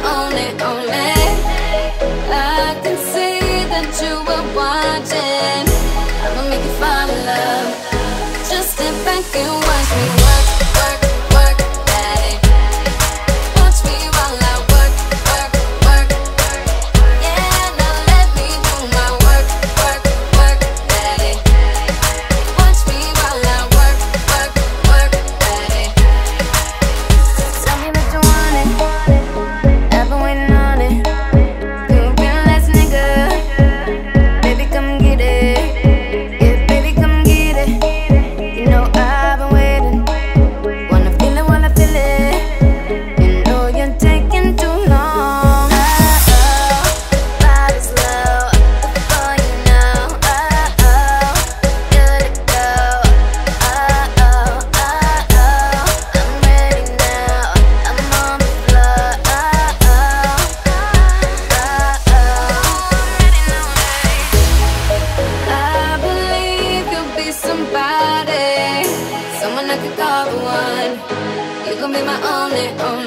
I own it. Own somebody, someone I could call one. You can be my only, only.